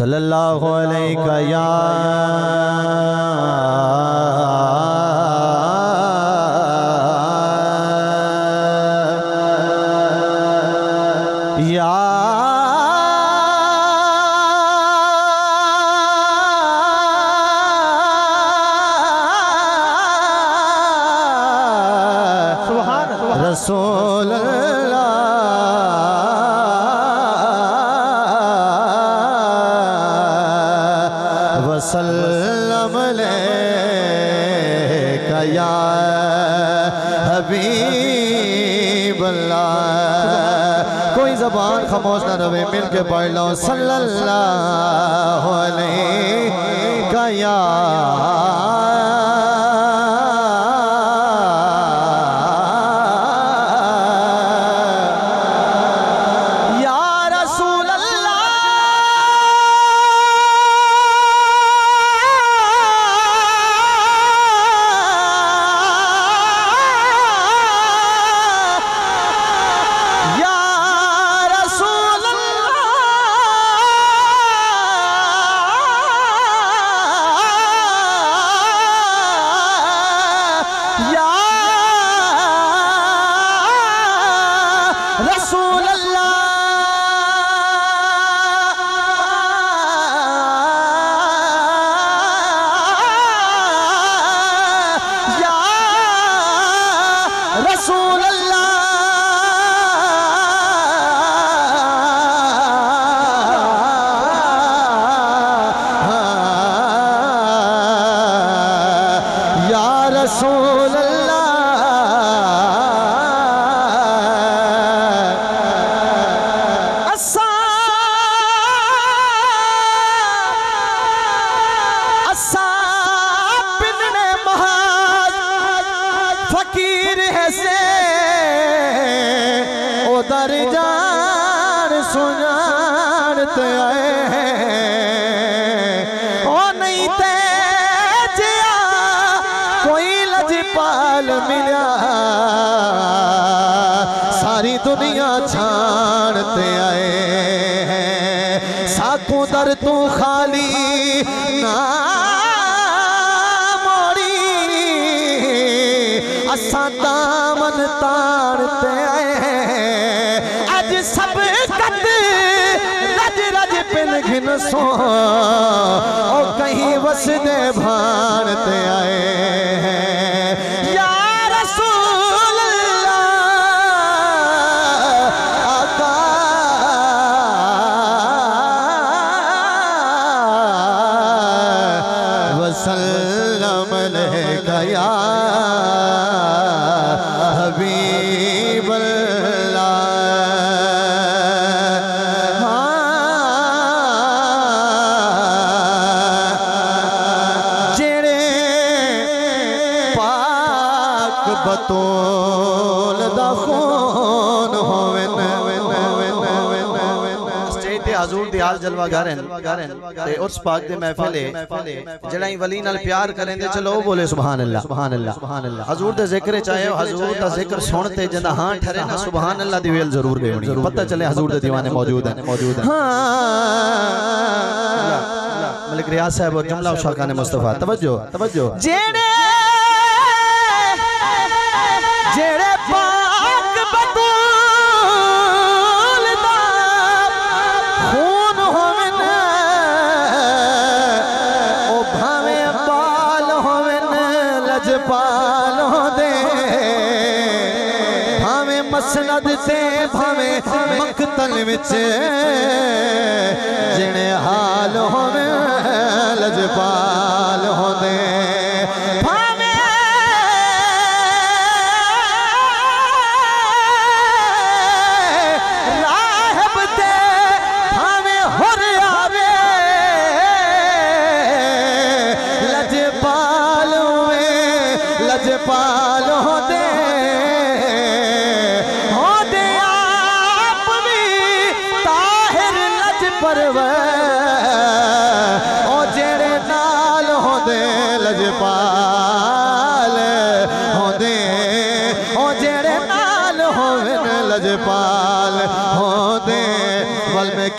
صلى الله عليك يا يا رسول الله. خاموش نہ رہے مل کے پڑھ لو صلی اللہ علیہ کا یا ਪਾਲ ਮਿਲਿਆ। ਸਾਰੀ ਦੁਨੀਆ ਛਾਣ ਤੇ ਆਏ ਸਾਕੂ ਦਰ ਤੂੰ ਖਾਲੀ ਨਾ ਮੋੜੀ। ਅਸਾਂ ਤਾਂ ਮਨ ਤਾਣ ਤੇ ਆਏ ਅੱਜ ਸਭ ਕਤ کت رج رج پن سو او کہیں وسدے بھانتے آئے ہیں۔ یا رسول اللہ، آقا۔ وسلم علیکہ یا حضور دی حال جلوہ گارن تے اس پاک دے محفل ہے جڑائی ولی نال پیار کریں دے چلو بولے سبحان اللہ سبحان اللہ سبحان اللہ۔ حضور دے ذکر چاہے حضور دا ذکر سنتے جندہ ہاں ٹھرے نا سبحان اللہ دی ویل ضرور گئے ہونی۔ پتہ چلے حضور دے دیوانے موجود ہیں۔ موجود ہیں۔ ملک ریاض صاحب اور جملہ شاکان مصطفیٰ توجہ توجہ۔ جیڑے مقتل وچ جنے حال ہومن لجپال ہو دے بھاویں راہب تے بھاویں ہوئے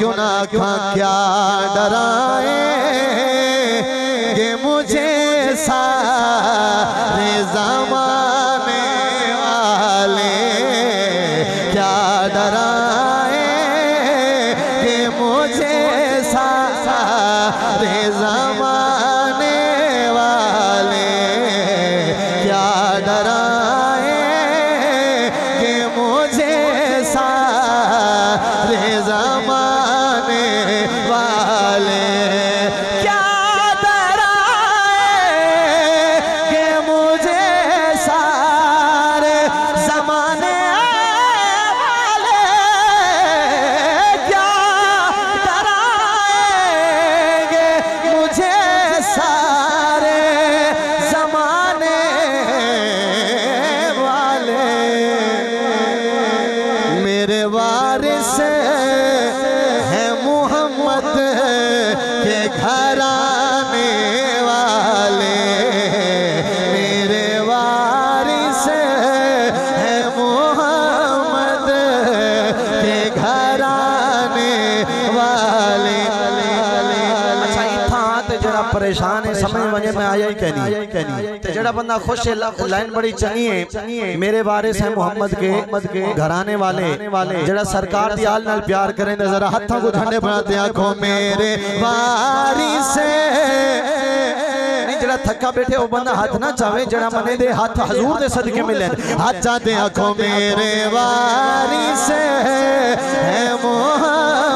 کیوں نہ کھا کیا ڈرائے گے مجھے سارے زمان پریشان ہے، سمجھ وجے میں آیا ہی کہنی تے جڑا بندہ خوش ہے، لائن بڑی چنگی ہے۔ میرے وارث ہیں محمد کے گھرانے والے، جڑا سرکار دی آل نال پیار کریں دے، ذرا ہتھاں کو جھنڈے بناتے آنکھوں میرے وارث نہیں، جڑا تھکا بیٹھے، وہ بندہ ہاتھ نہ چاہے جڑا منے دے ہاتھ حضور دے صدقے ملیں ہاتھ چاہتے آنکھوں میرے وارث ہے محمد۔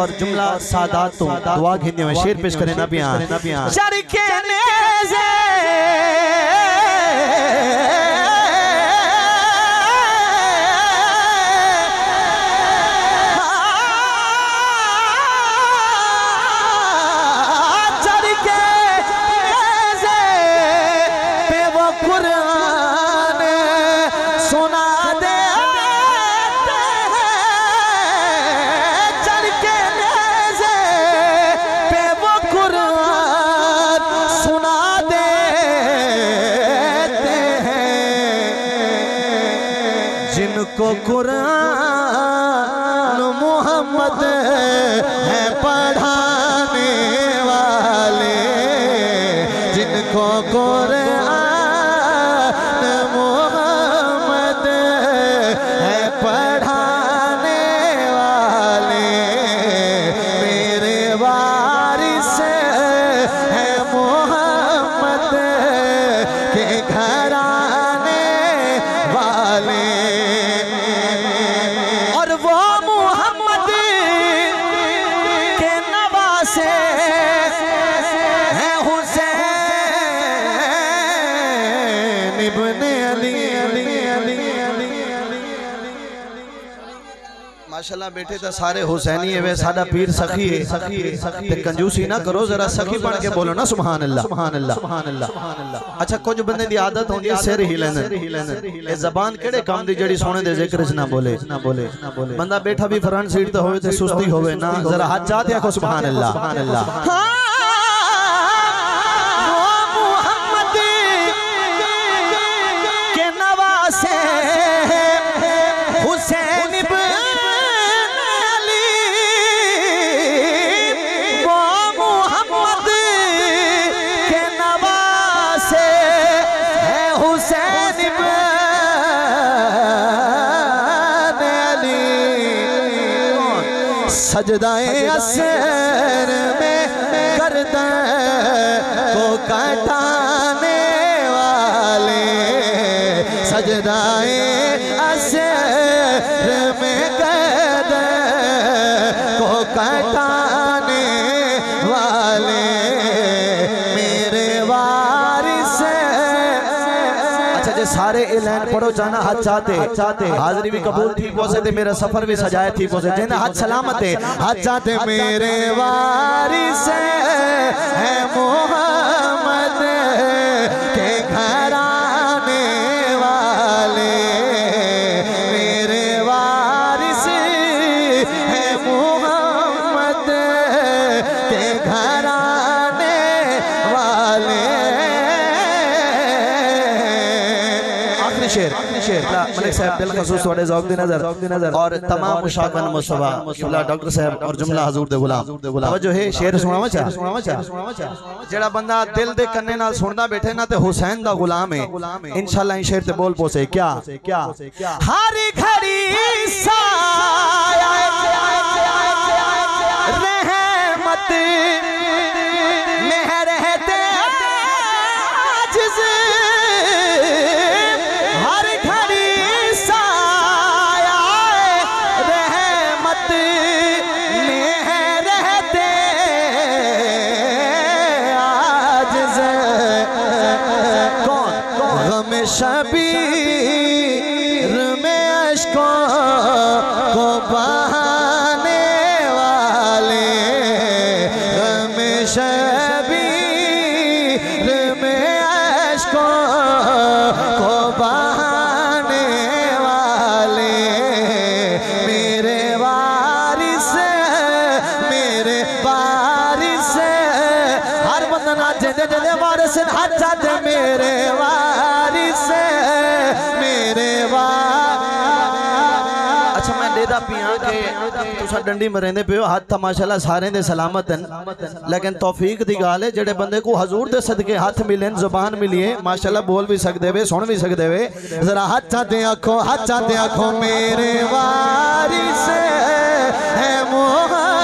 اور جملہ سادات تو دعا گھننے میں شیر پیش کریں نبیان۔ شرکے نیزے۔ جن کو قرآن محمد ہے پڑھانے والے جن کو قرآن ماشاءاللہ بیٹے تا سارے حسینی ہے ساڈا پیر سخی ہے۔ تے کنجوسی نہ کرو ذرا سخی پڑھ کے بولو نا سبحان اللہ۔ سبحان اللہ۔ سبحان اللہ۔ اچھا کچھ بندے دی عادت ہوندی ہے سر ہی لیندے اے زبان کیڑے کام دی جڑی سونے دے ذکر وچ نہ بولے۔ نہ بولے۔ بندہ بیٹھا بھی فرنٹ سیٹ تے ہوئے تے سستی ہوئے نا ذرا ہاتھ چاہتے آکھو سبحان اللہ۔ سبحان اللہ۔ محمد سجدہ اثر میں گردن کو کٹانے والے۔ سجدہ اثر میں گردن کو کٹانے والے۔ سارے اعلان پڑھو، جانا ہاتھ چاہتے حاضری بھی قبول تھی، پوسے تھے میرا سفر بھی سجائے تھی، پوسے۔ جینا ہاتھ سلامت ہے۔ ہاتھ چاہتے میرے وارث ہے محمد۔ ملک صاحب بالخصوص تھوڑے ذوق دی نظر اور تمام مشاکن مصطفیٰ قبلہ ڈاکٹر صاحب اور جملہ حضور دے غلام۔ توجہ ہے، شعر سناوا چاہ جڑا بندہ دل دے کنے نال سندا بیٹھے نا تے حسین دا غلام ہے۔ انشاءاللہ ان شعر تے بول پوسے۔ کیا؟ ہر گھڑی سایہ، رحمت اچھا وارث میرے وارث میرے وارث۔ اچھا میں دیدا پیاں کہ تسا ڈنڈی مرندے پیو ہاتھ تا ماشاءاللہ سارے دے سلامت ہیں۔ لیکن توفیق دی گال ہے، جڑے بندے کو حضور دے صدقے ہاتھ ملیں زبان ملیے ماشاءاللہ بول بھی سکدے وے، سن بھی سکدے وے۔ ذرا ہاتھ دے آنکھوں ہاتھ دے آنکھوں، میرے وارث ہے محمد۔